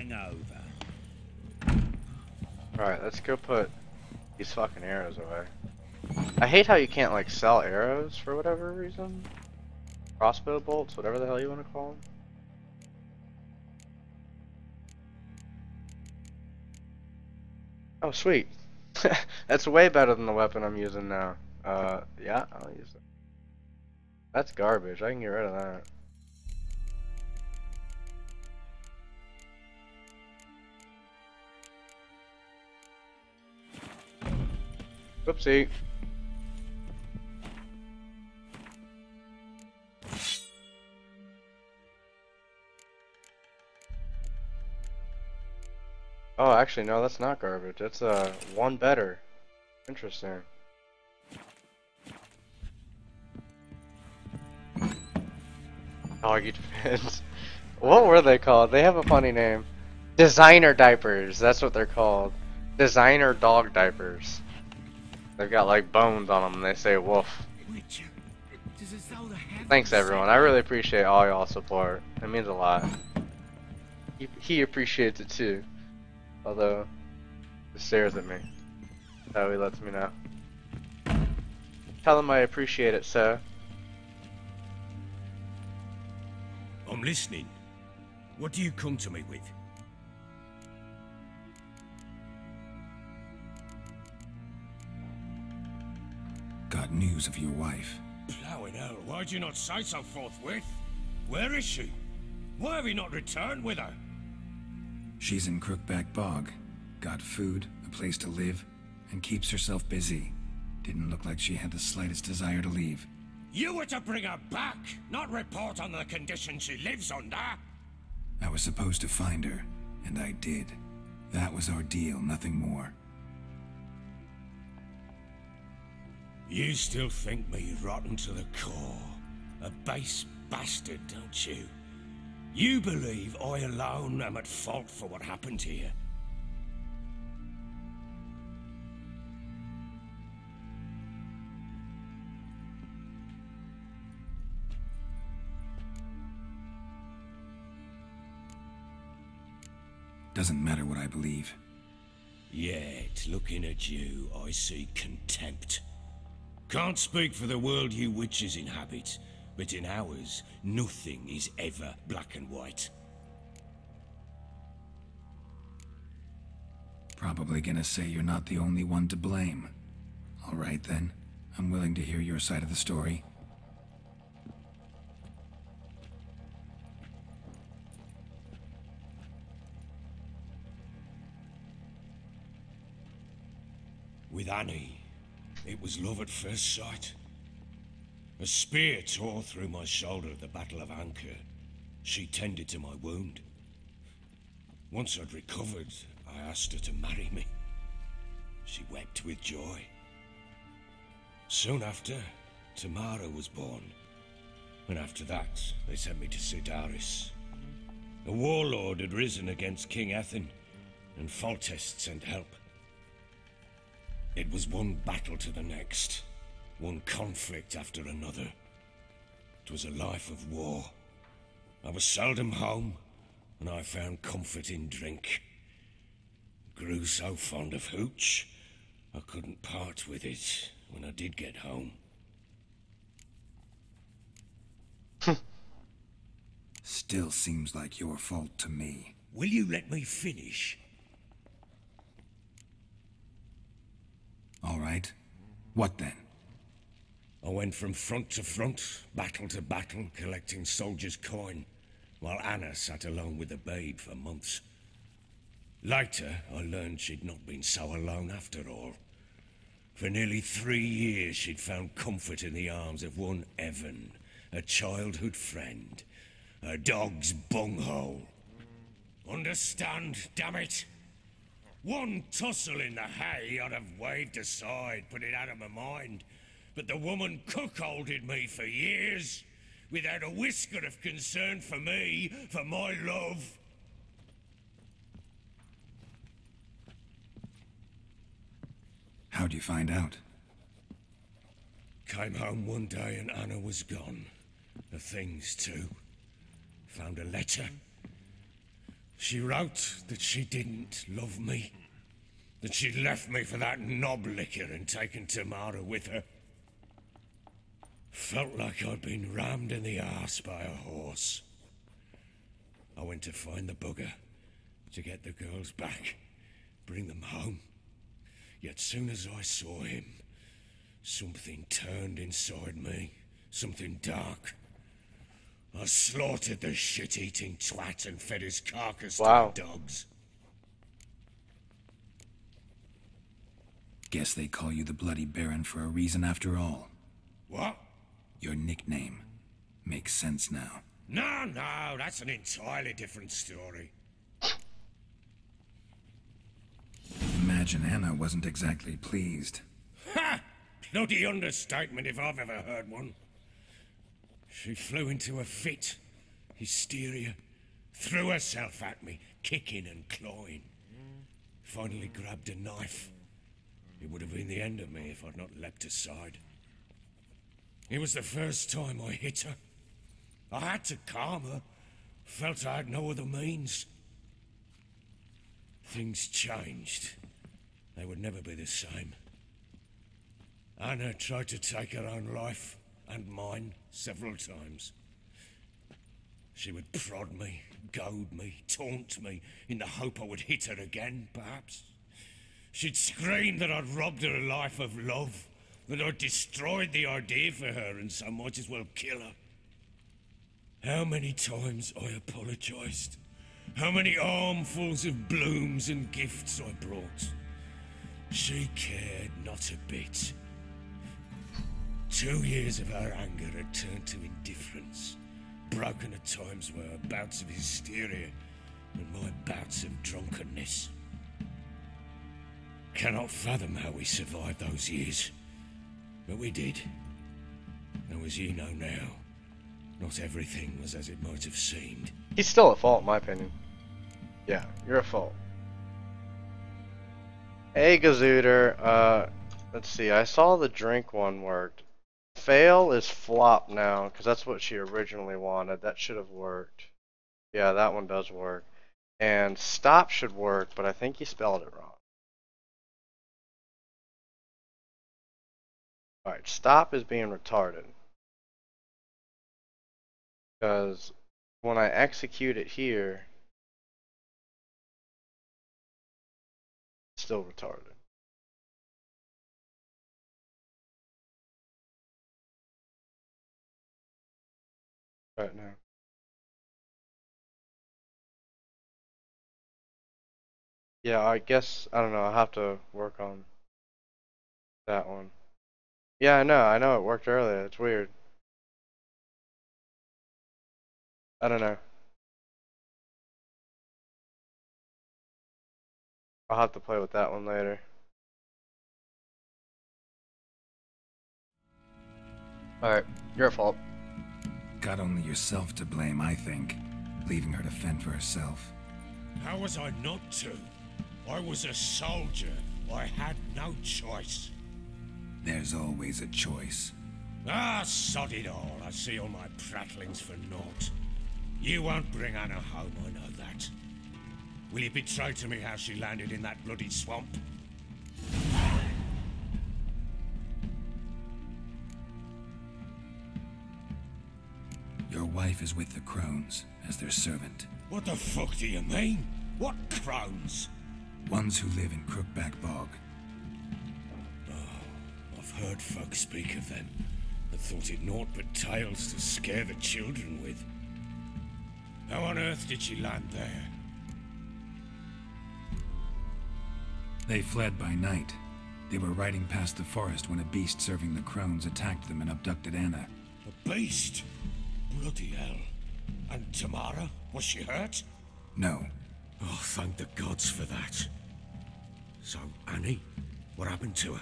hangover. Alright, let's go put these fucking arrows away. I hate how you can't like sell arrows for whatever reason. Crossbow bolts, whatever the hell you want to call them. Oh, sweet. That's way better than the weapon I'm using now. Uh, yeah, I'll use it. That's garbage. I can get rid of that. Whoopsie. Oh, actually, no, that's not garbage. That's uh one better. Interesting. Doggy pins. what were they called? They have a funny name. Designer diapers. That's what they're called. Designer dog diapers. They've got like bones on them and they say woof. Thanks everyone. I really appreciate all y'all support. It means a lot. He, he appreciates it too. Although, he stares at me. So he lets me know. Tell him I appreciate it, sir. I'm listening. What do you come to me with? Got news of your wife. Plowing hell, why'd you not say so forthwith? Where is she? Why have you not returned with her? She's in Crookback Bog. Got food, a place to live, and keeps herself busy. Didn't look like she had the slightest desire to leave. You were to bring her back, not report on the conditions she lives under. I was supposed to find her, and I did. That was our deal, nothing more. You still think me rotten to the core. A base bastard, don't you? You believe I alone am at fault for what happened here. Doesn't matter what I believe. Yet, looking at you, I see contempt. Can't speak for the world you witches inhabit, but in ours, nothing is ever black and white. Probably gonna say you're not the only one to blame. Alright then, I'm willing to hear your side of the story. With Anna, it was love at first sight. A spear tore through my shoulder at the Battle of Anchor. She tended to my wound. Once I'd recovered, I asked her to marry me. She wept with joy. Soon after, Tamara was born. And after that, they sent me to Cidaris. A warlord had risen against King Ethain, and Foltest sent help. It was one battle to the next, one conflict after another. It was a life of war. I was seldom home, and I found comfort in drink. Grew so fond of hooch, I couldn't part with it when I did get home. Still seems like your fault to me. Will you let me finish? Alright. What then? I went from front to front, battle to battle, collecting soldiers' coin, while Anna sat alone with the babe for months. Later, I learned she'd not been so alone after all. For nearly three years, she'd found comfort in the arms of one Evan, a childhood friend, a dog's bunghole. Understand, damn it? One tussle in the hay I'd have waved aside, put it out of my mind. But the woman cuckolded me for years, without a whisker of concern for me, for my love. How'd you find out? Came home one day and Anna was gone. The things, too. Found a letter. She wrote that she didn't love me. That she'd left me for that knob licker and taken Tamara with her. Felt like I'd been rammed in the arse by a horse. I went to find the bugger, to get the girls back, bring them home. Yet soon as I saw him, something turned inside me, something dark. I slaughtered the shit-eating twat and fed his carcass Wow. to the dogs. Guess they call you the Bloody Baron for a reason after all. What? Your nickname. Makes sense now. No, no, that's an entirely different story. Imagine Anna wasn't exactly pleased. Ha! Bloody understatement if I've ever heard one. She flew into a fit, hysteria, threw herself at me, kicking and clawing. Finally grabbed a knife. It would have been the end of me if I'd not leapt aside. It was the first time I hit her. I had to calm her. Felt I had no other means. Things changed. They would never be the same. Anna tried to take her own life, and mine, several times. She would prod me, goad me, taunt me, in the hope I would hit her again, perhaps. She'd scream that I'd robbed her life of love, that I'd destroyed the idea for her, and so might as well kill her. How many times I apologized. How many armfuls of blooms and gifts I brought. She cared not a bit. Two years of her anger had turned to indifference, broken at times by her bouts of hysteria and my bouts of drunkenness. Cannot fathom how we survived those years, but we did. And as you know now, not everything was as it might have seemed. He's still at fault, in my opinion. Yeah, you're at fault. Hey, Gazooter. Uh, let's see. I saw the drink one worked. Fail is flop now, because that's what she originally wanted. That should have worked. Yeah, that one does work. And stop should work, but I think you spelled it wrong. Alright, stop is being retarded. Because when I execute it here, it's still retarded. Right now. Yeah, I guess, I don't know, I'll have to work on that one. Yeah, I know, I know it worked earlier, it's weird. I don't know. I'll have to play with that one later. Alright, your fault. Got only yourself to blame, I think. Leaving her to fend for herself. How was I not to? I was a soldier. I had no choice. There's always a choice. Ah, sod it all. I see all my prattlings for naught. You won't bring Anna home, I know that. Will you betray to me how she landed in that bloody swamp? Wife is with the crones, as their servant. What the fuck do you mean? What crones? Ones who live in Crookback Bog. Oh, I've heard folk speak of them, but thought it naught but tales to scare the children with. How on earth did she land there? They fled by night. They were riding past the forest when a beast serving the crones attacked them and abducted Anna. A beast? Bloody hell. And Tamara? Was she hurt? No, Oh, thank the gods for that. So, Anna, what happened to her?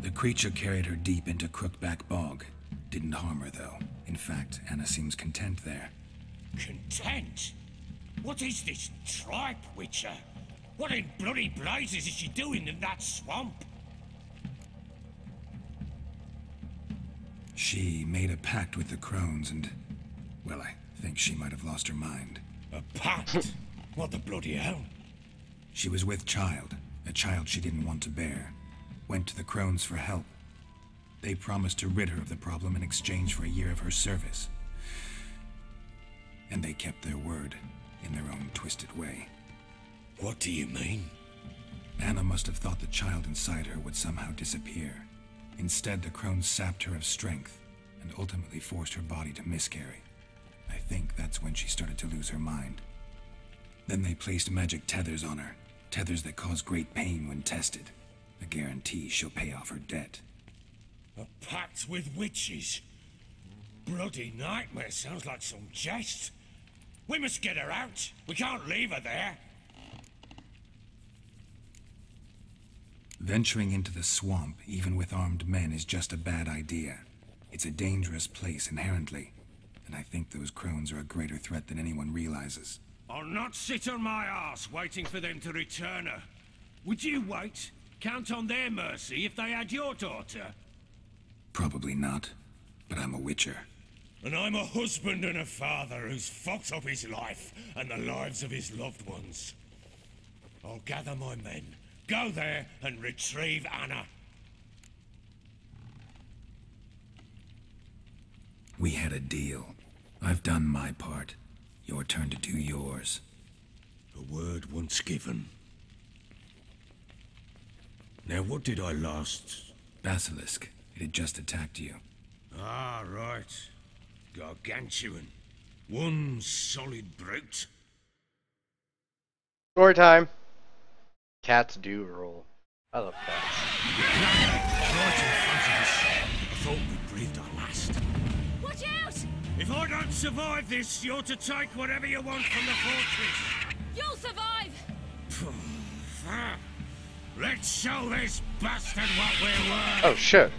the creature carried her deep into Crookback Bog. Didn't harm her, though. In fact, Anna seems content there. Content? What is this tripe, Witcher? What in bloody blazes is she doing in that swamp? She made a pact with the crones and, well, I think she might have lost her mind. A pact? What the bloody hell? She was with child, a child she didn't want to bear. Went to the crones for help. They promised to rid her of the problem in exchange for a year of her service. And they kept their word, in their own twisted way. What do you mean? Anna must have thought the child inside her would somehow disappear. Instead, the crones sapped her of strength and ultimately forced her body to miscarry. I think that's when she started to lose her mind. Then they placed magic tethers on her, tethers that cause great pain when tested. A guarantee she'll pay off her debt. A pact with witches? Bloody nightmare sounds like some jest. We must get her out. We can't leave her there. Venturing into the swamp, even with armed men, is just a bad idea. It's a dangerous place inherently, and I think those crones are a greater threat than anyone realizes. I'll not sit on my ass waiting for them to return her. Would you wait? Count on their mercy if they had your daughter? Probably not, but I'm a witcher. And I'm a husband and a father who's fucked up his life and the lives of his loved ones. I'll gather my men, go there and retrieve Anna. We had a deal. I've done my part. Your turn to do yours. A word once given. Now what did I last... Basilisk. It had just attacked you. Ah, right. Gargantuan. One solid brute. Story time. Cats do roll. I love cats. Right in front of us. I thought we breathed our last. Watch out! If I don't survive this, you're to take whatever you want from the fortress. You'll survive! Let's show this bastard what we're worth. Oh shit.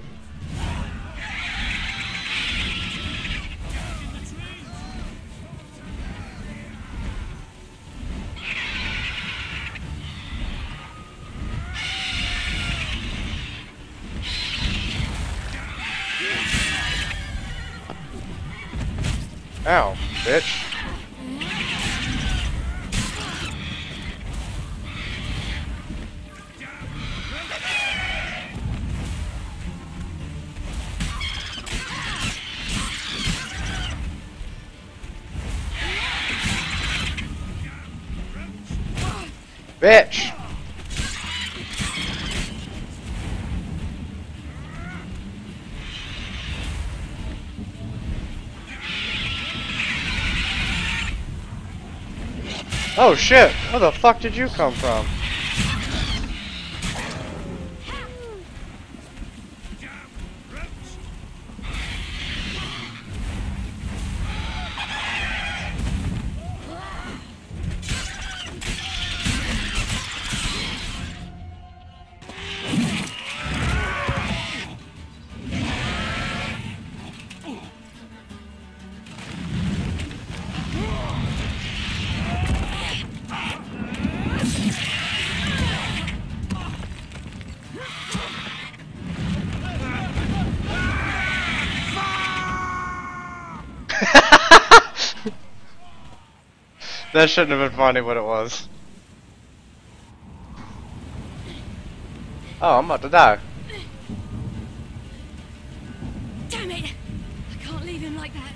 Ow, bitch. Bitch! Oh shit! Where the fuck did you come from? That shouldn't have been funny what it was. Oh, I'm about to die. Damn it! I can't leave him like that.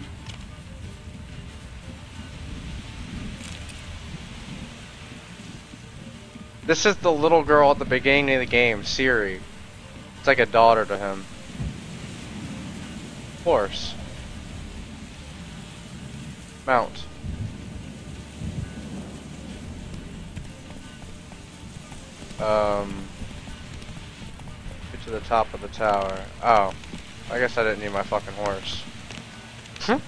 This is the little girl at the beginning of the game, Ciri. It's like a daughter to him. Horse. Mount. Um, get to the top of the tower. Oh, I guess I didn't need my fucking horse. Bring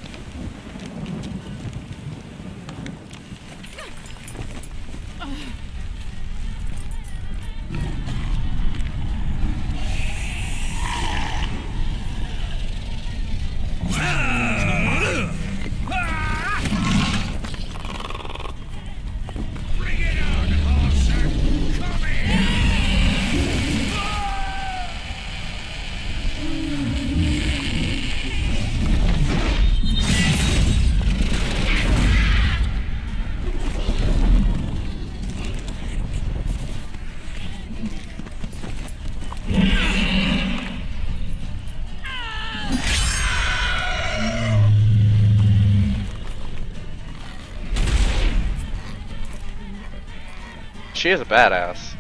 She is a badass.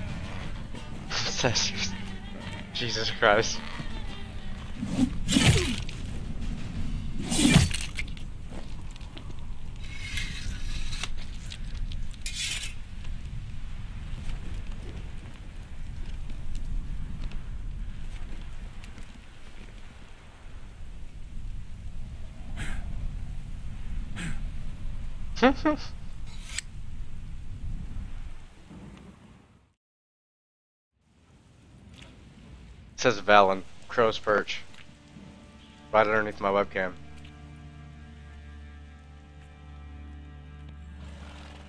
Jesus Christ. says Velen, Crow's Perch. Right underneath my webcam.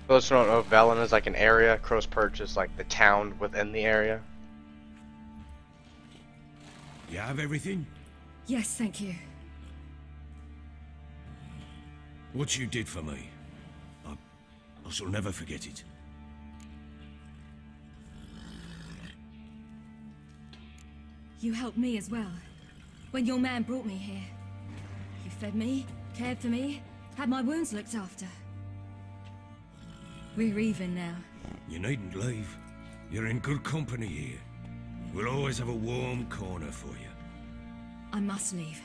For those who don't know, Velen is like an area, Crow's Perch is like the town within the area. You have everything? Yes, thank you. What you did for me. I, I shall never forget it. You helped me as well. When your man brought me here. You fed me, cared for me, had my wounds looked after. We're even now. You needn't leave. You're in good company here. We'll always have a warm corner for you. I must leave.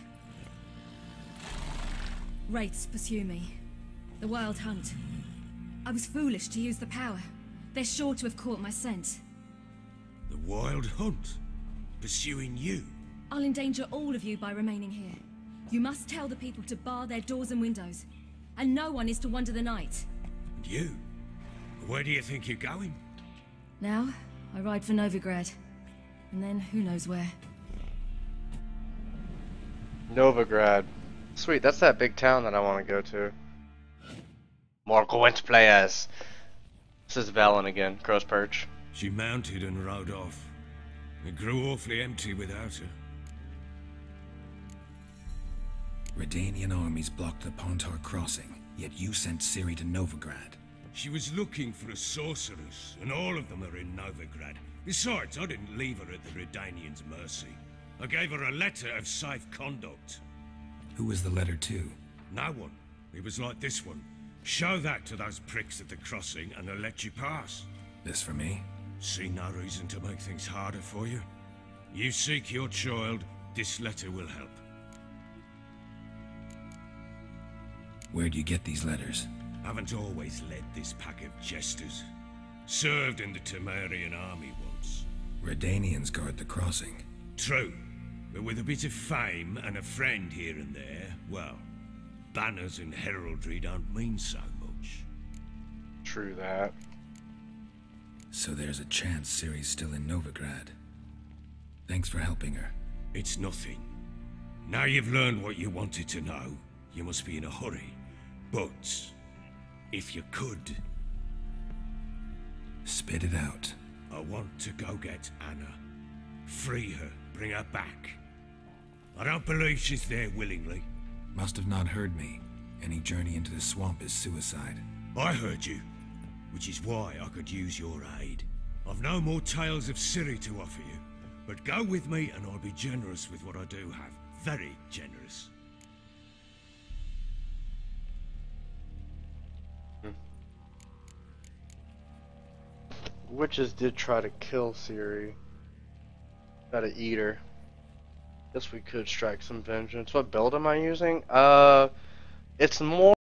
Wraiths pursue me. The Wild Hunt. I was foolish to use the power. They're sure to have caught my scent. The Wild Hunt? Pursuing you? I'll endanger all of you by remaining here. You must tell the people to bar their doors and windows. And no one is to wander the night. And you? Where do you think you're going? Now, I ride for Novigrad. And then who knows where. Novigrad. Sweet, that's that big town that I want to go to. More Gwent players. This is Velen again, Crow's Perch. She mounted and rode off. It grew awfully empty without her. Redanian armies blocked the Pontar crossing, yet you sent Ciri to Novigrad. She was looking for a sorceress, and all of them are in Novigrad. Besides, I didn't leave her at the Redanians' mercy. I gave her a letter of safe conduct. Who was the letter to? No one. It was like this one. Show that to those pricks at the crossing, and they'll let you pass. This for me? See no reason to make things harder for you. You seek your child, this letter will help. Where'd you get these letters? Haven't always led this pack of jesters. Served in the Temerian army once. Redanians guard the crossing. True, but with a bit of fame and a friend here and there, well, banners and heraldry don't mean so much. True that. So there's a chance Ciri's still in Novigrad. Thanks for helping her. It's nothing. Now you've learned what you wanted to know, you must be in a hurry. But, if you could, Spit it out. I want to go get Anna. Free her, bring her back. I don't believe she's there willingly. Must have not heard me. Any journey into the swamp is suicide. I heard you, which is why I could use your aid. I've no more tales of Ciri to offer you, but go with me and I'll be generous with what I do have. Very generous. Witches did try to kill Ciri. Try to eat her. Guess we could strike some vengeance. What build am I using? Uh, it's more